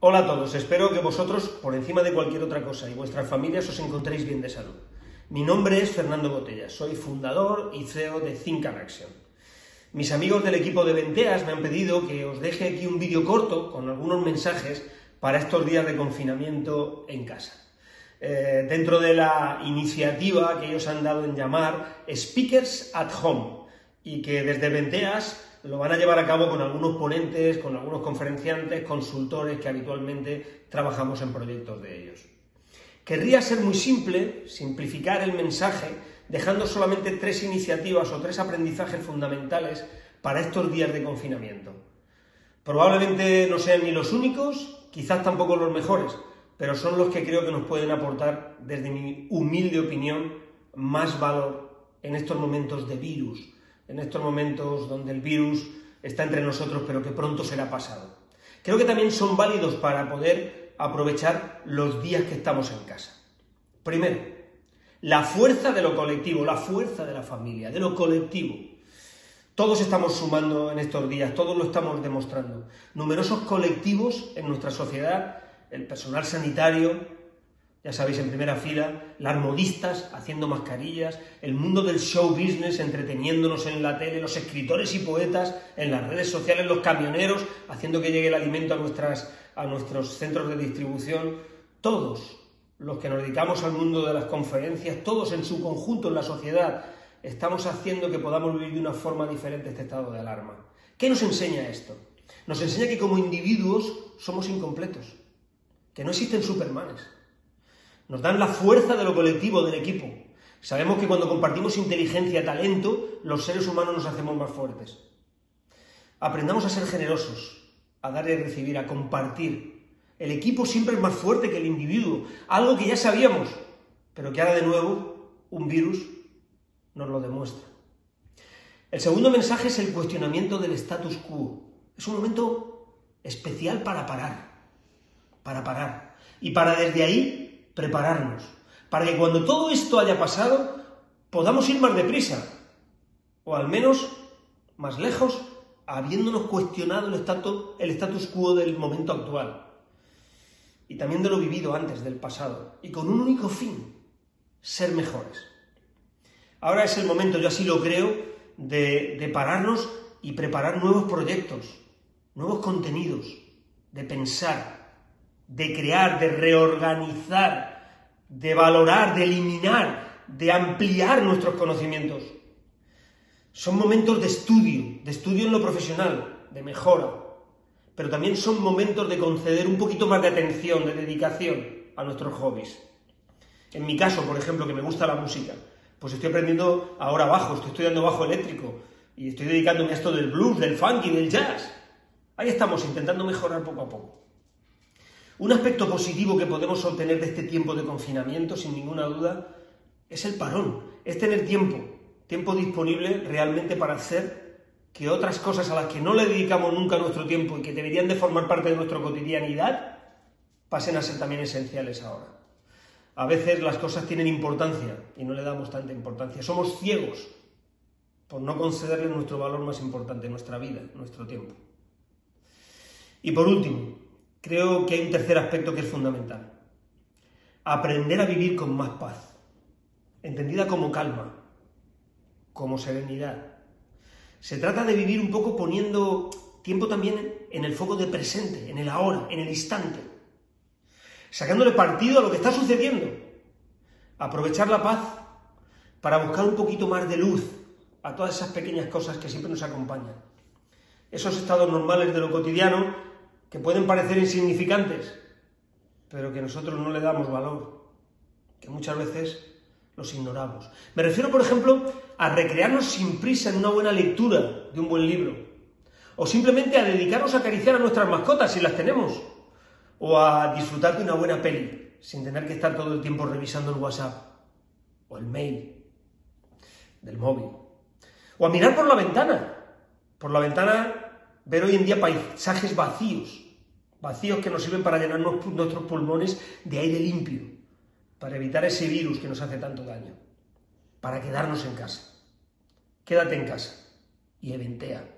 Hola a todos, espero que vosotros, por encima de cualquier otra cosa, y vuestras familias os encontréis bien de salud. Mi nombre es Fernando Botella, soy fundador y CEO de Think and Action. Mis amigos del equipo de Venteas me han pedido que os deje aquí un vídeo corto con algunos mensajes para estos días de confinamiento en casa. Eh, dentro de la iniciativa que ellos han dado en llamar Speakers at Home y que desde Venteas lo van a llevar a cabo con algunos ponentes, con algunos conferenciantes, consultores que habitualmente trabajamos en proyectos de ellos. Querría ser muy simple, simplificar el mensaje, dejando solamente tres iniciativas o tres aprendizajes fundamentales para estos días de confinamiento. Probablemente no sean ni los únicos, quizás tampoco los mejores, pero son los que creo que nos pueden aportar, desde mi humilde opinión, más valor en estos momentos de virus, en estos momentos donde el virus está entre nosotros, pero que pronto será pasado. Creo que también son válidos para poder aprovechar los días que estamos en casa. Primero, la fuerza de lo colectivo, la fuerza de la familia, de lo colectivo. Todos estamos sumando en estos días, todos lo estamos demostrando. Numerosos colectivos en nuestra sociedad, el personal sanitario, ya sabéis, en primera fila, las modistas haciendo mascarillas, el mundo del show business entreteniéndonos en la tele, los escritores y poetas en las redes sociales, los camioneros haciendo que llegue el alimento a, nuestras, a nuestros centros de distribución, todos los que nos dedicamos al mundo de las conferencias, todos en su conjunto en la sociedad, estamos haciendo que podamos vivir de una forma diferente este estado de alarma. ¿Qué nos enseña esto? Nos enseña que como individuos somos incompletos, que no existen supermanes nos dan la fuerza de lo colectivo, del equipo. Sabemos que cuando compartimos inteligencia, talento, los seres humanos nos hacemos más fuertes. Aprendamos a ser generosos, a dar y recibir, a compartir. El equipo siempre es más fuerte que el individuo, algo que ya sabíamos, pero que ahora de nuevo un virus nos lo demuestra. El segundo mensaje es el cuestionamiento del status quo. Es un momento especial para parar, para parar. Y para desde ahí prepararnos, para que cuando todo esto haya pasado podamos ir más deprisa, o al menos más lejos, habiéndonos cuestionado el status, quo del momento actual, y también de lo vivido antes, del pasado, y con un único fin, ser mejores. Ahora es el momento, yo así lo creo, de, de pararnos y preparar nuevos proyectos, nuevos contenidos, de pensar, de crear, de reorganizar, de valorar, de eliminar, de ampliar nuestros conocimientos. Son momentos de estudio, de estudio en lo profesional, de mejora, pero también son momentos de conceder un poquito más de atención, de dedicación a nuestros hobbies. En mi caso, por ejemplo, que me gusta la música, pues estoy aprendiendo ahora bajo, estoy estudiando bajo eléctrico y estoy dedicándome a esto del blues, del funky, del jazz. Ahí estamos, intentando mejorar poco a poco. Un aspecto positivo que podemos obtener de este tiempo de confinamiento, sin ninguna duda, es el parón, es tener tiempo, tiempo disponible realmente para hacer que otras cosas a las que no le dedicamos nunca nuestro tiempo y que deberían de formar parte de nuestra cotidianidad, pasen a ser también esenciales ahora. A veces las cosas tienen importancia y no le damos tanta importancia. Somos ciegos por no concederle nuestro valor más importante, nuestra vida, nuestro tiempo. Y por último, creo que hay un tercer aspecto que es fundamental. Aprender a vivir con más paz, entendida como calma, como serenidad. Se trata de vivir un poco poniendo tiempo también en el foco de presente, en el ahora, en el instante, sacándole partido a lo que está sucediendo. Aprovechar la paz para buscar un poquito más de luz a todas esas pequeñas cosas que siempre nos acompañan. Esos estados normales de lo cotidiano que pueden parecer insignificantes, pero que nosotros no le damos valor, que muchas veces los ignoramos. Me refiero, por ejemplo, a recrearnos sin prisa en una buena lectura de un buen libro, o simplemente a dedicarnos a acariciar a nuestras mascotas si las tenemos, o a disfrutar de una buena peli, sin tener que estar todo el tiempo revisando el WhatsApp o el mail del móvil, o a mirar por la ventana, por la ventana ver hoy en día paisajes vacíos, vacíos que nos sirven para llenar nuestros pulmones de aire limpio, para evitar ese virus que nos hace tanto daño, para quedarnos en casa. Quédate en casa y eventea.